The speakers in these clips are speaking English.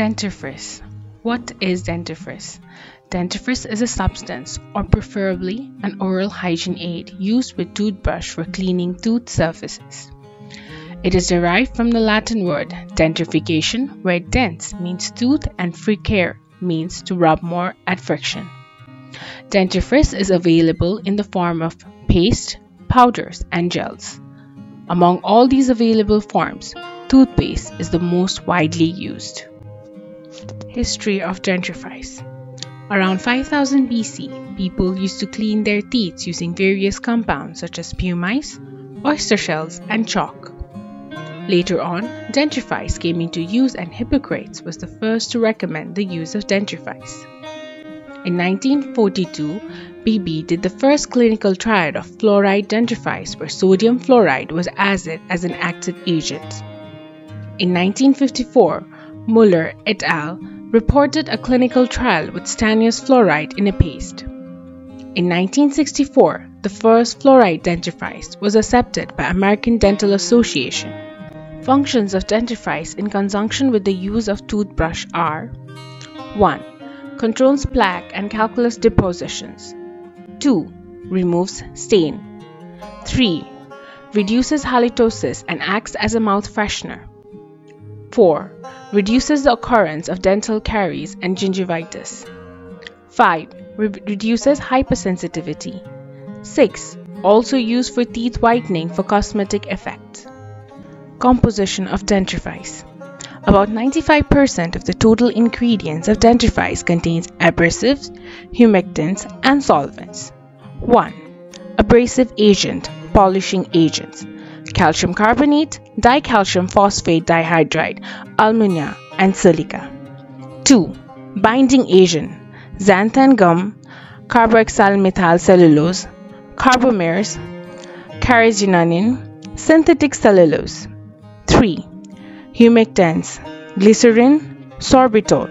Dentifrice. What is dentifrice? Dentifrice is a substance, or preferably an oral hygiene aid, used with toothbrush for cleaning tooth surfaces. It is derived from the Latin word dentifrication, where dens means tooth and fricare means to rub more at friction. Dentifrice is available in the form of paste, powders, and gels. Among all these available forms, toothpaste is the most widely used. History of dentifrice Around 5000 BC, people used to clean their teeth using various compounds such as pumice, oyster shells, and chalk. Later on, dentifrice came into use and Hippocrates was the first to recommend the use of dentifrice. In 1942, Bibby did the first clinical trial of fluoride dentifrice where sodium fluoride was added as an active agent. In 1954, Muhler et al reported a clinical trial with stannous fluoride in a paste. In 1964, the first fluoride dentifrice was accepted by American Dental Association. Functions of dentifrice in conjunction with the use of toothbrush are 1. Controls plaque and calculus depositions 2. Removes stain 3. Reduces halitosis and acts as a mouth freshener 4. Reduces the occurrence of dental caries and gingivitis. 5. Re reduces hypersensitivity. 6. Also used for teeth whitening for cosmetic effect. Composition of dentifrice. About 95% of the total ingredients of dentifrice contains abrasives, humectants, and solvents. 1. Abrasive agent, polishing agents calcium carbonate, dicalcium phosphate dihydrate, alumina, and silica. 2. Binding agent xanthan gum, carboxyl methyl cellulose, carbomers, carrageenan, synthetic cellulose. 3. Humectants glycerin, sorbitol.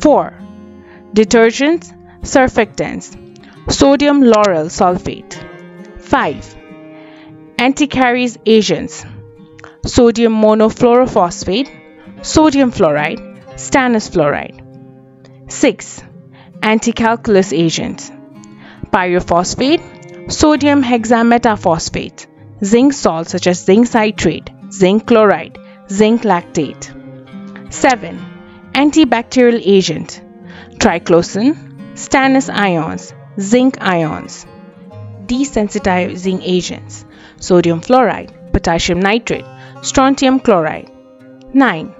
4. Detergents, surfactants, sodium lauryl sulfate. 5 Anticaries agents sodium monofluorophosphate, sodium fluoride, stannous fluoride. 6. Anticalculus agents pyrophosphate, sodium hexametaphosphate, zinc salts such as zinc citrate, zinc chloride, zinc lactate. 7. Antibacterial agent triclosan, stannous ions, zinc ions. Desensitizing agents sodium fluoride, potassium nitrate, strontium chloride. 9.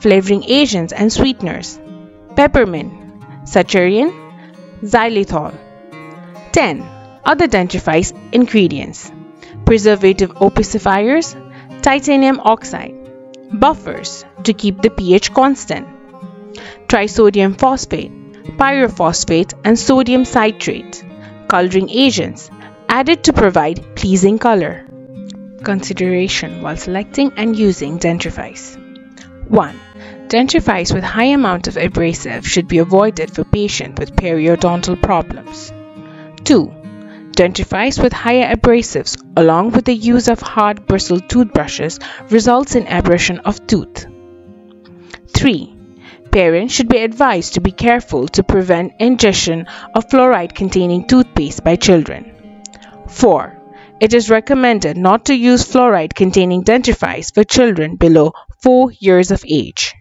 Flavoring agents and sweeteners peppermint, saccharin, xylitol. 10. Other dentifrice ingredients preservative opacifiers, titanium oxide, buffers to keep the pH constant, trisodium phosphate, pyrophosphate, and sodium citrate, coloring agents added to provide pleasing color. Consideration while selecting and using dentifrice. 1. Dentifrice with high amount of abrasive should be avoided for patients with periodontal problems. 2. Dentifrice with higher abrasives along with the use of hard bristled toothbrushes results in abrasion of tooth. 3. Parents should be advised to be careful to prevent ingestion of fluoride containing toothpaste by children. 4. It is recommended not to use fluoride containing dentifrice for children below 4 years of age.